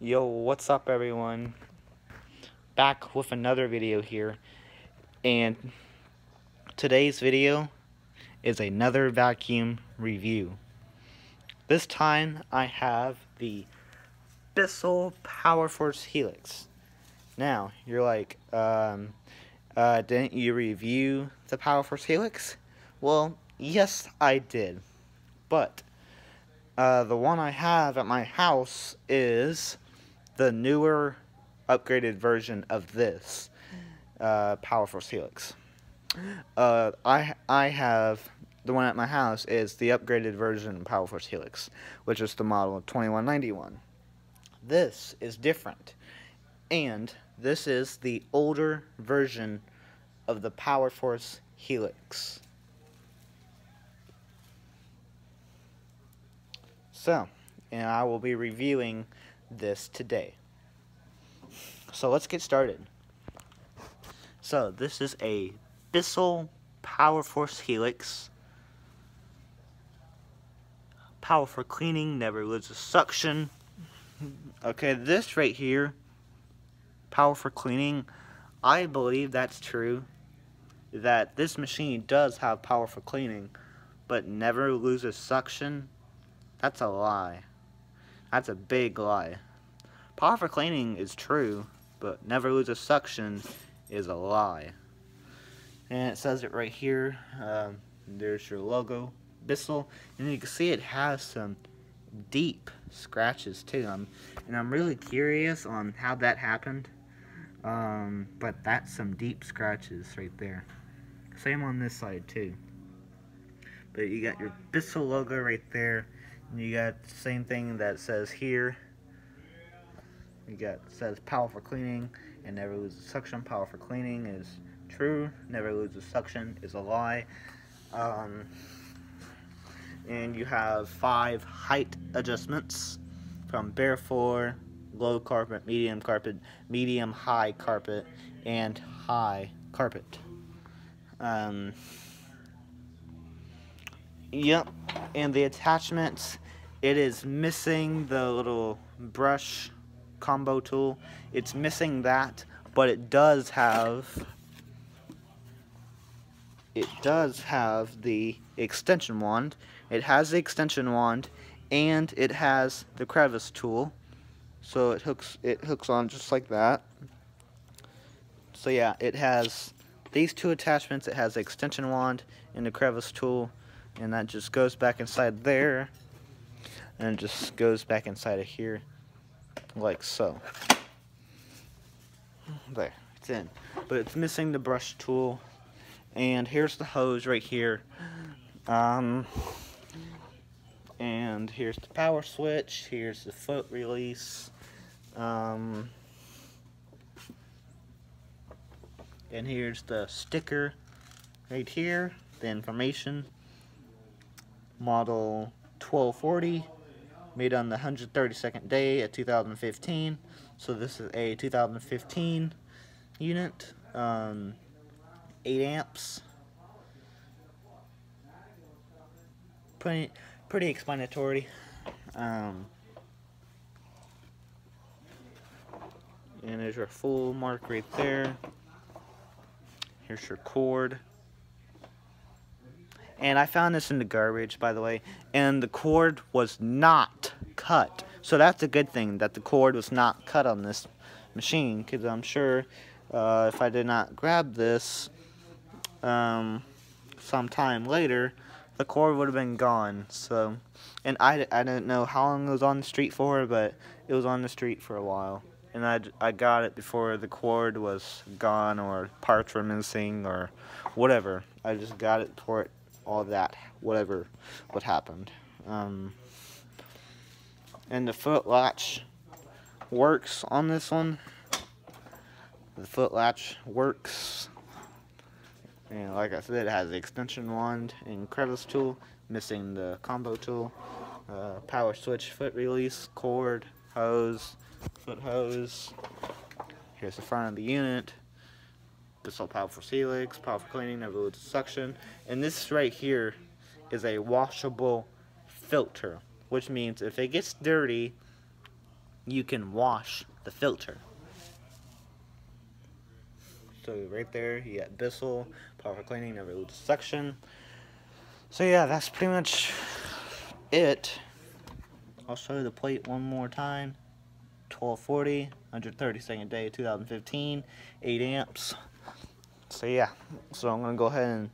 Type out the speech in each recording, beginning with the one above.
Yo, what's up everyone? Back with another video here. And today's video is another vacuum review. This time I have the Bissell Power Force Helix. Now, you're like, um, uh, didn't you review the Power Force Helix? Well, yes I did. But, uh, the one I have at my house is the newer, upgraded version of this uh, Power Force Helix. Uh, I I have the one at my house is the upgraded version of Power Force Helix, which is the model 2191. This is different, and this is the older version of the Power Force Helix. So, and I will be reviewing this today. So let's get started. So this is a Bissell Power Force Helix. Power for cleaning, never loses suction. Okay, this right here, power for cleaning, I believe that's true. That this machine does have power for cleaning, but never loses suction. That's a lie. That's a big lie. Power for cleaning is true, but never lose a suction is a lie. And it says it right here. Um, there's your logo, Bissell, and you can see it has some deep scratches too. Um, and I'm really curious on how that happened. Um, but that's some deep scratches right there. Same on this side too. But you got your Bissell logo right there. You got the same thing that says here. You got says power for cleaning and never loses suction. Power for cleaning is true. Never loses suction is a lie. Um, and you have five height adjustments from bare floor, low carpet, medium carpet, medium high carpet, and high carpet. Um, Yep, and the attachments, it is missing the little brush combo tool. It's missing that, but it does have, it does have the extension wand. It has the extension wand, and it has the crevice tool. So it hooks, it hooks on just like that. So yeah, it has these two attachments. It has the extension wand and the crevice tool and that just goes back inside there and it just goes back inside of here like so. There it's in. But it's missing the brush tool. And here's the hose right here. Um, and here's the power switch. Here's the foot release. Um, and here's the sticker right here the information model 1240 made on the 132nd day of 2015 so this is a 2015 unit um, 8 amps. Pretty pretty explanatory. Um, and there's your full mark right there. Here's your cord and I found this in the garbage, by the way, and the cord was not cut. So that's a good thing, that the cord was not cut on this machine, because I'm sure uh, if I did not grab this um, sometime later, the cord would have been gone. So, and I, I didn't know how long it was on the street for, but it was on the street for a while. And I, I got it before the cord was gone or parts were missing or whatever. I just got it for it all that, whatever, what happened. Um, and the foot latch works on this one. The foot latch works. And like I said, it has the extension wand and crevice tool, missing the combo tool, uh, power switch, foot release, cord, hose, foot hose. Here's the front of the unit. This all powerful helix, powerful cleaning, never suction. And this right here is a washable filter, which means if it gets dirty, you can wash the filter. So right there, you got Bissell, power for cleaning, never lose suction. So yeah, that's pretty much it. I'll show you the plate one more time. 1240, 132nd day, 2015, 8 amps. So yeah, so I'm gonna go ahead and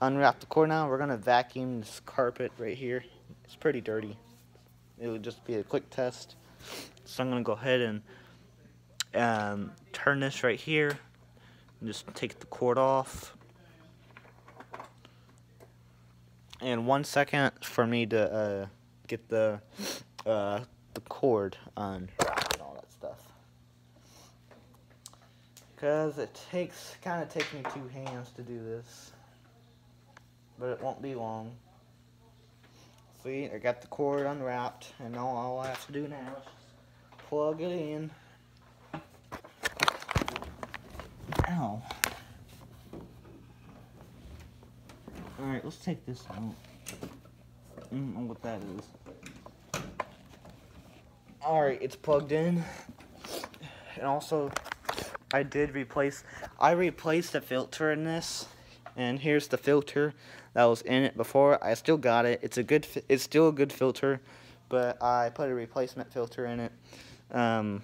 unwrap the cord now. We're gonna vacuum this carpet right here. It's pretty dirty. It'll just be a quick test. So I'm gonna go ahead and um, turn this right here and just take the cord off. And one second for me to uh, get the uh, the cord unwrapped and all that stuff. Because it takes, kind of takes me two hands to do this. But it won't be long. See, I got the cord unwrapped, and all, all I have to do now is plug it in. Ow. Alright, let's take this out. I don't know what that is. Alright, it's plugged in. And also, I did replace, I replaced the filter in this. And here's the filter that was in it before. I still got it. It's a good, it's still a good filter. But I put a replacement filter in it. Um,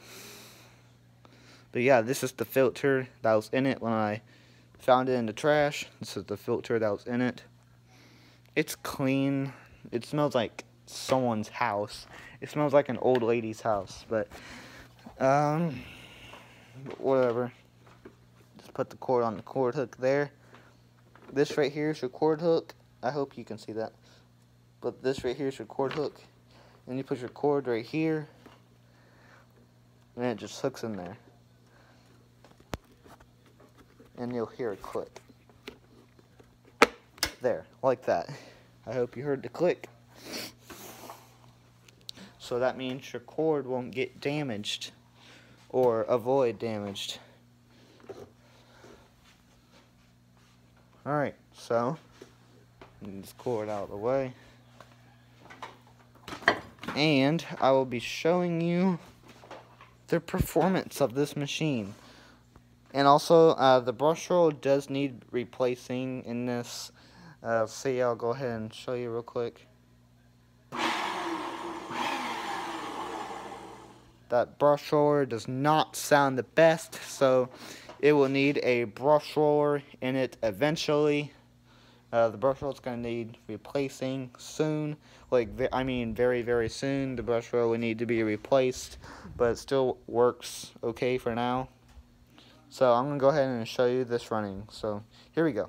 but yeah, this is the filter that was in it when I found it in the trash. This is the filter that was in it. It's clean. It smells like someone's house. It smells like an old lady's house, but um, whatever. Just put the cord on the cord hook there. This right here is your cord hook. I hope you can see that. But this right here is your cord hook. And you put your cord right here. And it just hooks in there and you'll hear a click. There, like that. I hope you heard the click. So that means your cord won't get damaged or avoid damaged. Alright, so let's this cord out of the way. And I will be showing you the performance of this machine. And also, uh, the brush roll does need replacing in this. Uh, see, I'll go ahead and show you real quick. That brush roller does not sound the best, so it will need a brush roller in it eventually. Uh, the brush roller is going to need replacing soon. Like, I mean, very, very soon. The brush roller will need to be replaced, but it still works okay for now. So I'm going to go ahead and show you this running. So here we go.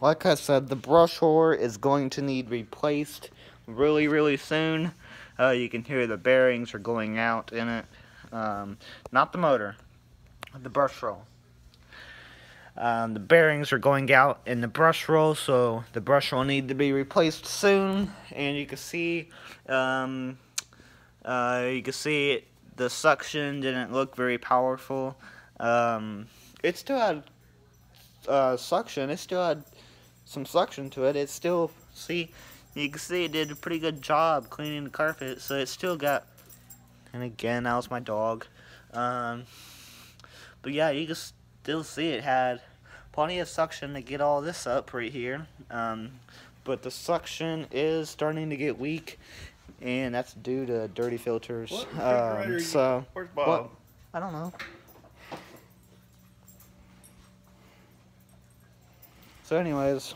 like I said, the brush roller is going to need replaced really, really soon. Uh, you can hear the bearings are going out in it. Um, not the motor, the brush roll. Um, the bearings are going out in the brush roll, so the brush roll need to be replaced soon. And you can see, um, uh, you can see it, the suction didn't look very powerful. Um, it still had uh, suction. It still had some suction to it. It still, see, you can see it did a pretty good job cleaning the carpet. So it still got, and again, that was my dog. Um, but yeah, you can still see it had plenty of suction to get all this up right here. Um, but the suction is starting to get weak, and that's due to dirty filters. Um, so, Where's Bob? what- I don't know. So anyways,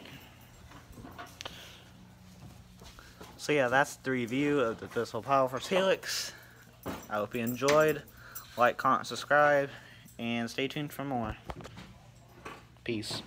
so yeah, that's the review of the Bissell Powerforce Helix. I hope you enjoyed. Like, comment, subscribe, and stay tuned for more. Peace.